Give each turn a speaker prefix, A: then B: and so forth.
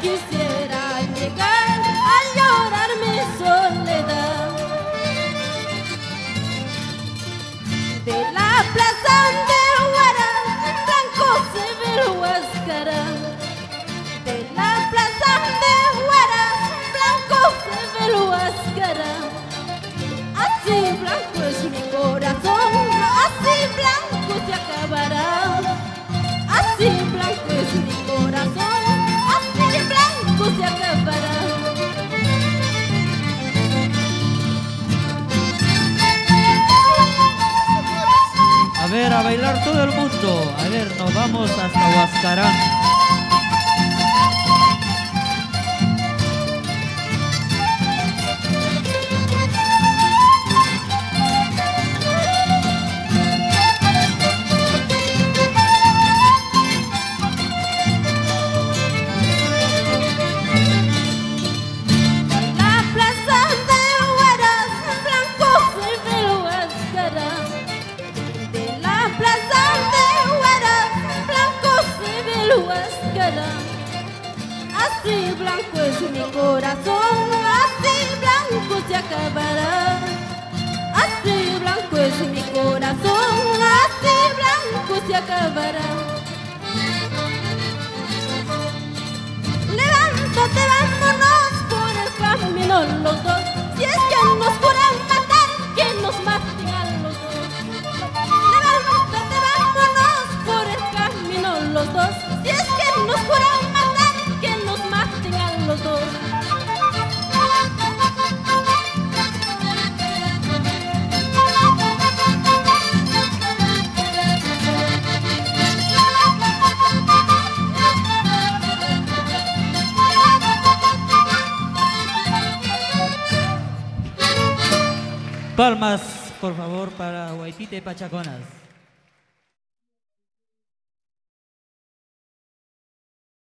A: quisiera llegar a llorar mi soledad. De la plaza de Huara, Franco se ve. De la plaza de Huara, Franco se ve. Así, Blanco.
B: Para bailar todo el mundo. A ver, nos vamos hasta Huascarán.
A: Así blanco es mi corazón, así blanco se acabará. Así blanco es mi corazón, así blanco se acabará. Levántate, vámonos por el camino los dos, si es que nos curan matar, que nos maten a los dos. Levántate, vámonos por el camino los dos, si es
B: Palmas, por favor, para Guaitite Pachaconas.